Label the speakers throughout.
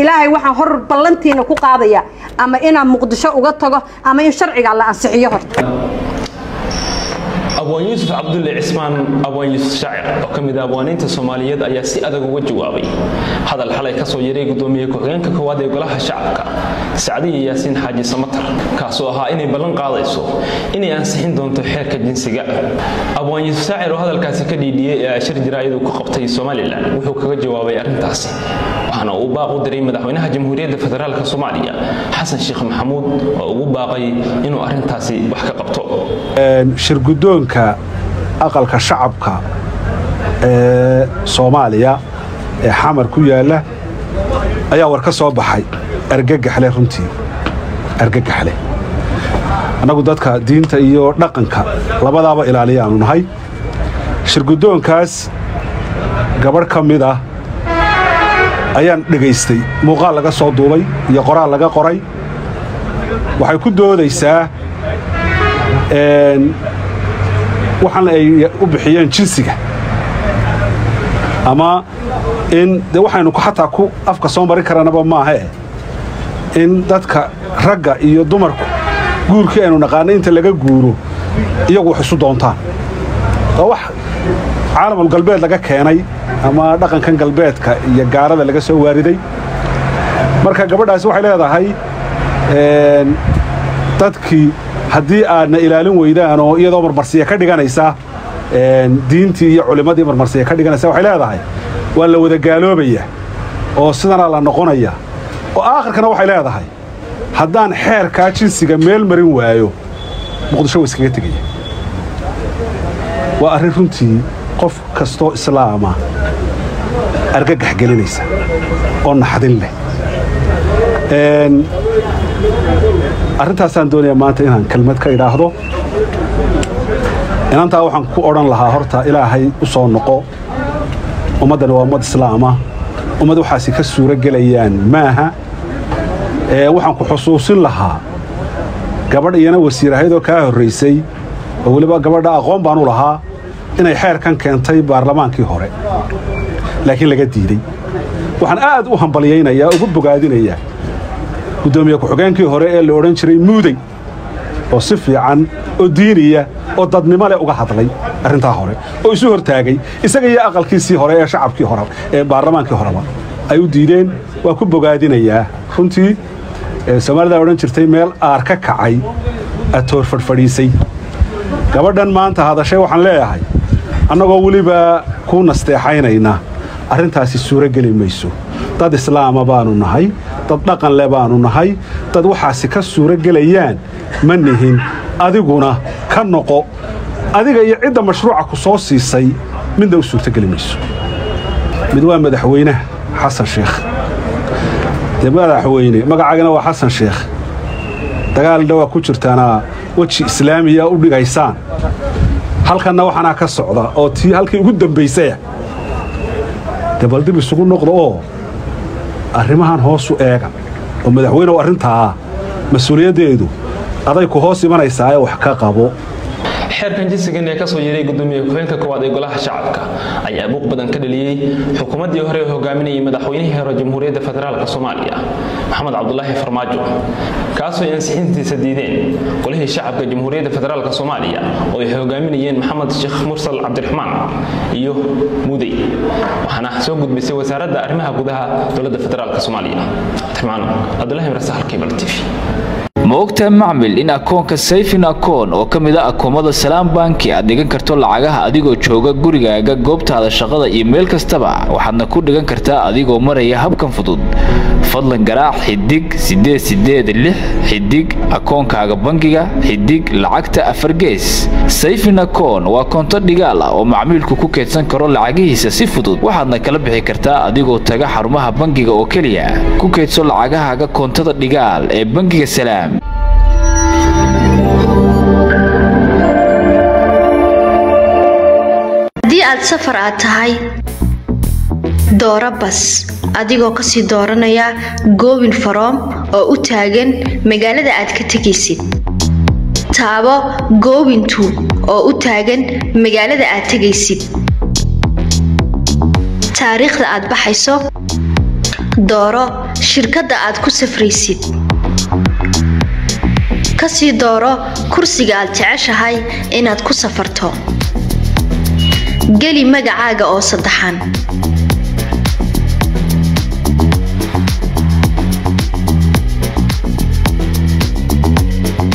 Speaker 1: ilaahay waxaan hor ballantiina ku qaadaya ama inaan muqdisho uga tago ama in sharciga la ansixiyo horta
Speaker 2: abwaan yuusuf cabdulle cismaan abwaan yuusuf shaacir oo ka mid ah abwaaniinta soomaaliyeed ayaa si adag uga jawaabay. Hadal xalay ka soo yaray gudoomiye ku-xigeenka koowaad ee golaha shacabka sacdiya yaasiin xaaji samatar kaasoo ahaa inay ballan qaadayso inay ansixin doonto xeerka jinsiga. Abwaan yuusuf shaacir oo hadalkaasi ka dhiidhiyey ee ashir jaraa'iduu ku qabtay somalilan wuxuu kaga jawaabay arrintaasi waxaana uu baaq u diray madaxweynaha jamhuuriyadda federaalk soomaaliya xasan sheekh maxamuud oo ugu baaqay inuu arrintaasi wax ka qabto
Speaker 3: shirgudoonka aqalka shacabka ee soomaaliya ee xamar ku yaalla ayaa war ka soo baxay argagaxle runtii argagaxle annagu dadka diinta iyo dhaqanka labadaaba ilaaliyaanu nahay shirgudoonkaas gabadh ka mid ah ayaan dhegaystay. Muuqaal laga soo duubay iyo qoraal laga qoray. Waxay ku doodaysaa waxaan ay u bixiyeen jinsiga. Ama in de waxaynu xataa ku afka soo marin karanaba maahae in dadka ragga iyo dumarku guurkii aynu naqaanay inta laga guuro iyagu wax isu doontaan. Waa wax caalamul galbeed laga keenay ama dhaqankan galbeedka iyo gaarada laga soo waariday. Marka gabadhaasi waxay leedahay dadkii haddii aadna ilaalin weydaan oo iyadoo marmarsiya ka dhiganaysa diintii iyo culimmadii marmarsiya ka dhiganaysa waxay leedahay waa la wada gaaloobaya oo sidanaa la noqonaya oo aakhirkana waxay leedahay haddaan xeerkaa jinsiga meel marin waayo muqdisho wa iskaga tegaya waa arrin runtii qof kastoo islaama argagax gelinaysa oo naxdin leh. Arrintaasaan doonayaa maanta inaan kelmad ka idhaahdo. Inantaa waxaan ku odhan lahaa horta ilaahay u soo noqo. Ummaddani waa ummad islaama ummad waxaasi ka suuro gelayaan maaha. Waxaan ku xusuusin lahaa gabadh iyana wasiir ahaydoo kaa horraysay oo weliba gabadha aqoon baan u lahaa inay xeerkan keentay baarlamaankii hore laakiin laga diidey. Waxaan aad u hambalyaynayaa ugu bogaadinayaa. Gudoomiye ku-xigeenkii hore ee la odhan jiray muudey oo si fiican oo diiniya oo dadnimo leh uga hadlay arrintaa hore oo isu hortaagay isaga iyo aqalkiisii hore ee shacabkii hore ee baarlamaankii horeba ay u diideen waa ku bogaadinayaa. Runtii soomaalida odhan jirtay meel aar ka kacay atoor fadhfadhiisay gabadhan maanta hadashay waxaan leeyahay annagoo weliba ku nasteexaynayna arrintaasi suuro geli mayso. Dad islaama baanu nahay dad dhaqan le baanu nahay dad waxaasi ka suuro gelayaan ma nihin adiguna ka noqo. Adiga iyo cidda mashruuca ku soo siisay midna u suurtogeli mayso. Mid waa madaxweynaha xasan sheekh. Dee madaxweyne magacaagana waa xasan sheekh. Dagaaldha waa ku jirtaanaa weji islaamiya u dhigaysaan. Halkanna waxaanaa ka socda oo tii halkii ugu dambaysaya bal dib isugu noqda oo arrimahan hoosu eega oo madaxweynew arrintaa mas'uuliyaddeedu aday ku hoos imanaysaa ee wax ka qabo
Speaker 2: xeerkan jinsigan ee ka soo yeeray gudoomiye ku-xigeenka koowaad ee golaha shacabka ayaa buuq badan ka dhaliyey xukuumaddii hore ee hogaaminayay madaxweynihii hore jamhuuriyadda federaalk soomaaliya maxamed cabdulaahi farmaajo. Kaasoo ay ansixintiisa diideen golihii shacabka jamhuuriyadda federaalk soomaaliya oo ay hogaaminayeen maxamed sheekh mursal cabdiraxmaan iyo mudey waxaana soo gudbisay wasaaradda arrimaha gudaha dowladda federaalk soomaaliya. Cabdiraxmaan cabdulaahi marasaxal kebal t v
Speaker 4: ma ogtahay macmil in akoonka sayfin akoon oo ka mid a akoomada salaam banki aad dhigan karto lacagaha adigoo jooga gurigaaga goobtaada shaqada iyo meel kastaba waxaadna ku dhigan kartaa adigoo maraya habkan fudud. Fadlan garaac xidig sideed sideed lix xidig akoonkaaga bangiga xidig lacagta afar gees. Sayfin akoon waa koonto dhigaal ah oo macmiilku ku keydsan karo lacagihiisa si fudud. Waxaadna kala bixi kartaa adigoo taga xarumaha bangiga oo keliya. Ku keydso lacagahaaga koontada dhigaal ee bangiga salaam
Speaker 5: haddii aad safar aad tahay dooro bas. Adigoo ka sii dooranaya goobin faroom oo u taagan magaalada aad ka tegaysid taabo goobintu oo u taagan magaalada aad tegaysid taariikhda aad baxayso dooro shirkadda aad ku safraysid ka sii dooro kursiga aad jeceshahay inaad ku safarto. Geli magacaaga oo saddexan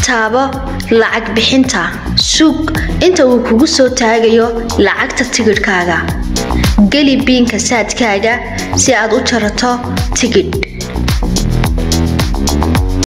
Speaker 5: taabo lacag bixinta. Suug inta uu kugu soo taagayo lacagta tigidhkaaga. Geli biinka saadkaaga si aad u jarato tigidh